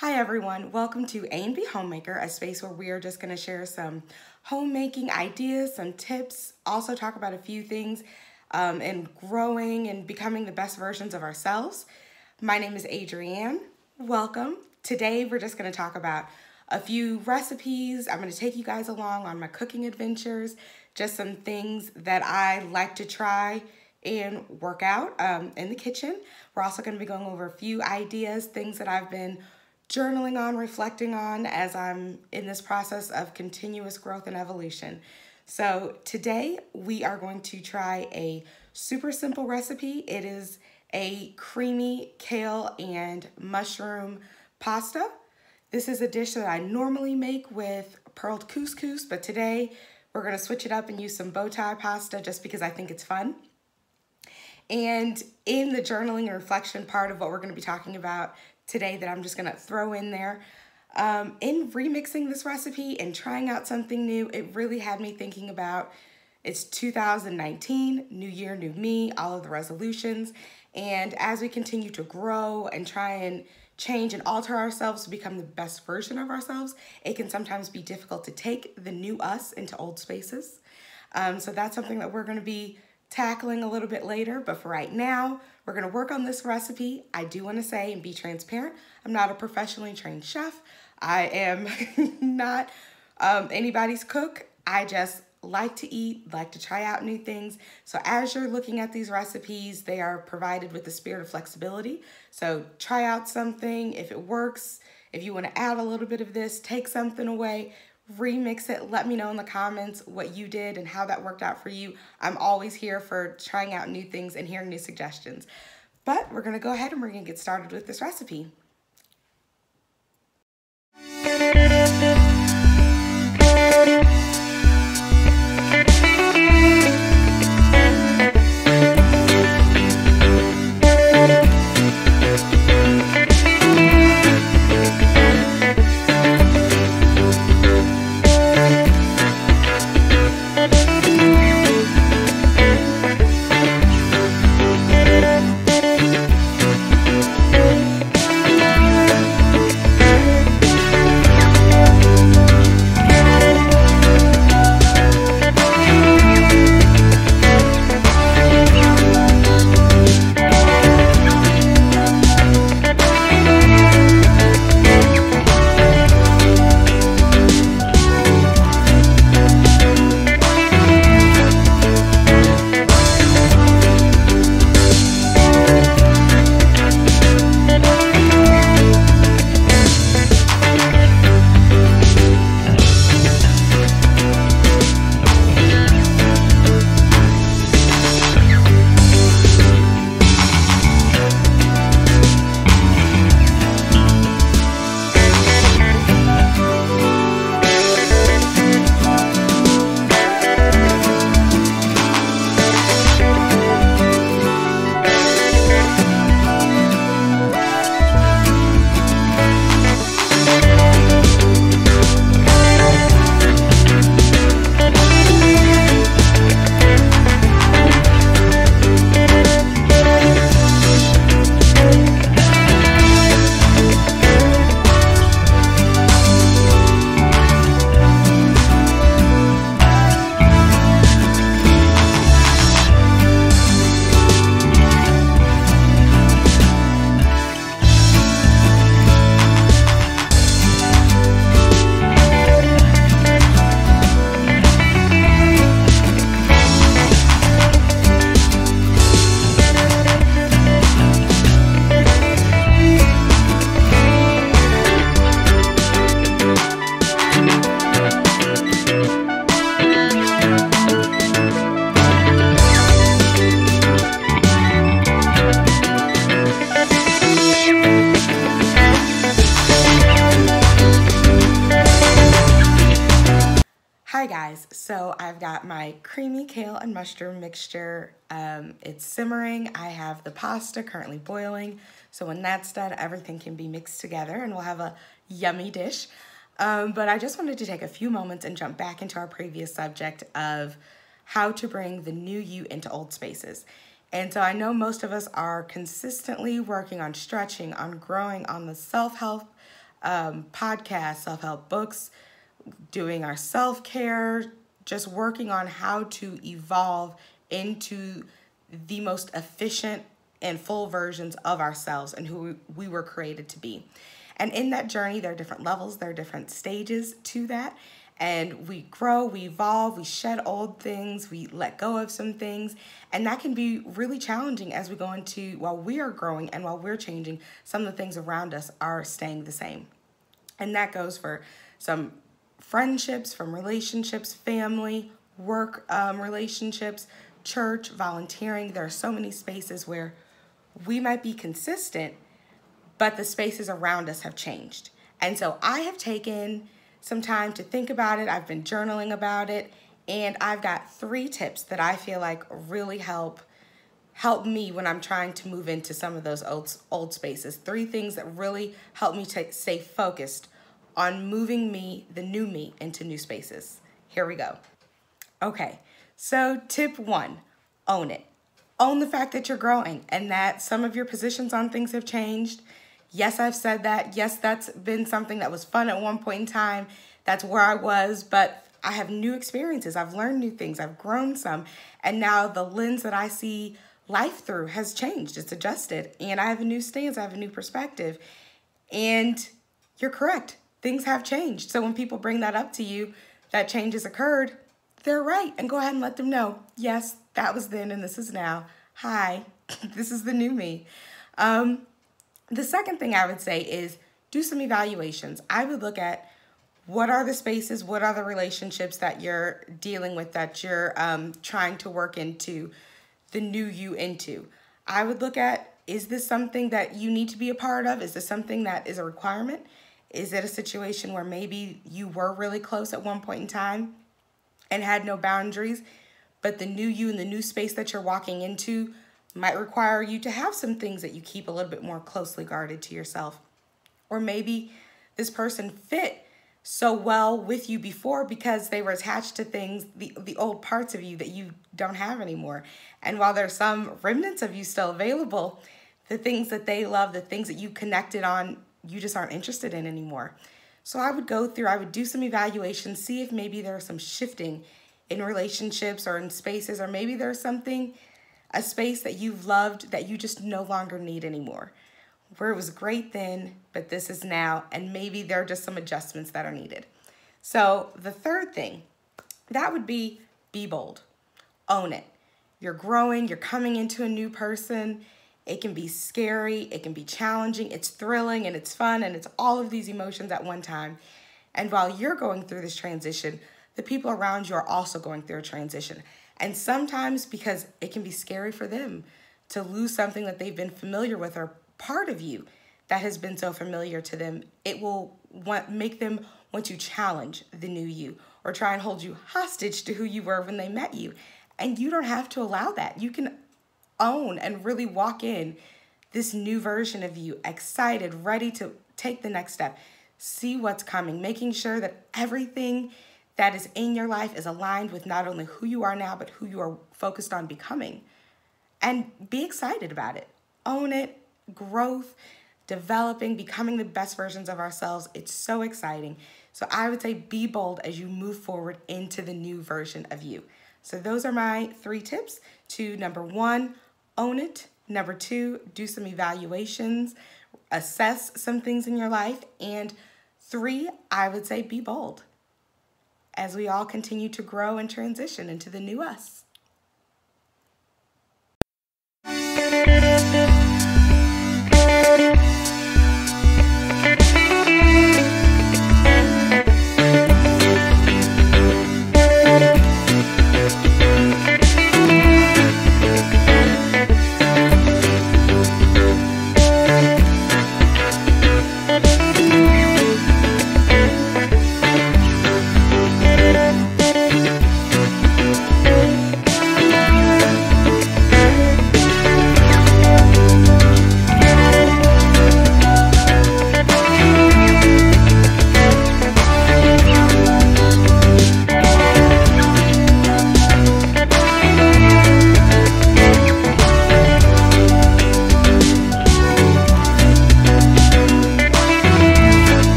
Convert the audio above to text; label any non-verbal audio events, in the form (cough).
Hi everyone, welcome to A&B Homemaker, a space where we are just going to share some homemaking ideas, some tips, also talk about a few things um, in growing and becoming the best versions of ourselves. My name is Adrienne. Welcome. Today we're just going to talk about a few recipes. I'm going to take you guys along on my cooking adventures, just some things that I like to try and work out um, in the kitchen. We're also going to be going over a few ideas, things that I've been journaling on, reflecting on as I'm in this process of continuous growth and evolution. So today we are going to try a super simple recipe. It is a creamy kale and mushroom pasta. This is a dish that I normally make with pearled couscous, but today we're gonna switch it up and use some bow tie pasta just because I think it's fun. And in the journaling and reflection part of what we're gonna be talking about today that I'm just gonna throw in there. Um, in remixing this recipe and trying out something new, it really had me thinking about it's 2019, new year, new me, all of the resolutions. And as we continue to grow and try and change and alter ourselves to become the best version of ourselves, it can sometimes be difficult to take the new us into old spaces. Um, so that's something that we're gonna be tackling a little bit later, but for right now, we're gonna work on this recipe. I do wanna say and be transparent, I'm not a professionally trained chef. I am (laughs) not um, anybody's cook. I just like to eat, like to try out new things. So as you're looking at these recipes, they are provided with the spirit of flexibility. So try out something, if it works, if you wanna add a little bit of this, take something away, remix it. Let me know in the comments what you did and how that worked out for you. I'm always here for trying out new things and hearing new suggestions. But we're gonna go ahead and we're gonna get started with this recipe. Hi guys, so I've got my creamy kale and mushroom mixture. Um, it's simmering. I have the pasta currently boiling. So when that's done, everything can be mixed together and we'll have a yummy dish. Um, but I just wanted to take a few moments and jump back into our previous subject of how to bring the new you into old spaces. And so I know most of us are consistently working on stretching, on growing, on the self-help um, podcasts, self help books, doing our self care, just working on how to evolve into the most efficient and full versions of ourselves and who we were created to be. And in that journey, there are different levels, there are different stages to that. And we grow, we evolve, we shed old things, we let go of some things. And that can be really challenging as we go into, while we are growing and while we're changing, some of the things around us are staying the same. And that goes for some friendships, from relationships, family, work um, relationships, church, volunteering. There are so many spaces where we might be consistent, but the spaces around us have changed. And so I have taken some time to think about it. I've been journaling about it, and I've got three tips that I feel like really help help me when I'm trying to move into some of those old old spaces. Three things that really help me to stay focused on moving me, the new me, into new spaces. Here we go. Okay, so tip one, own it. Own the fact that you're growing and that some of your positions on things have changed Yes, I've said that. Yes, that's been something that was fun at one point in time. That's where I was, but I have new experiences. I've learned new things. I've grown some. And now the lens that I see life through has changed. It's adjusted. And I have a new stance. I have a new perspective. And you're correct. Things have changed. So when people bring that up to you, that change has occurred, they're right. And go ahead and let them know, yes, that was then and this is now. Hi, (laughs) this is the new me. Um, the second thing I would say is do some evaluations. I would look at what are the spaces, what are the relationships that you're dealing with, that you're um, trying to work into the new you into. I would look at is this something that you need to be a part of? Is this something that is a requirement? Is it a situation where maybe you were really close at one point in time and had no boundaries, but the new you and the new space that you're walking into might require you to have some things that you keep a little bit more closely guarded to yourself. Or maybe this person fit so well with you before because they were attached to things, the, the old parts of you that you don't have anymore. And while there's some remnants of you still available, the things that they love, the things that you connected on, you just aren't interested in anymore. So I would go through, I would do some evaluations, see if maybe there's some shifting in relationships or in spaces, or maybe there's something a space that you've loved that you just no longer need anymore. Where it was great then, but this is now, and maybe there are just some adjustments that are needed. So, the third thing that would be be bold, own it. You're growing, you're coming into a new person. It can be scary, it can be challenging, it's thrilling, and it's fun, and it's all of these emotions at one time. And while you're going through this transition, the people around you are also going through a transition. And sometimes because it can be scary for them to lose something that they've been familiar with or part of you that has been so familiar to them, it will want, make them want to challenge the new you or try and hold you hostage to who you were when they met you. And you don't have to allow that. You can own and really walk in this new version of you, excited, ready to take the next step, see what's coming, making sure that everything that is in your life is aligned with not only who you are now, but who you are focused on becoming. And be excited about it. Own it, growth, developing, becoming the best versions of ourselves. It's so exciting. So I would say be bold as you move forward into the new version of you. So those are my three tips to number one, own it. Number two, do some evaluations, assess some things in your life. And three, I would say be bold as we all continue to grow and transition into the new us.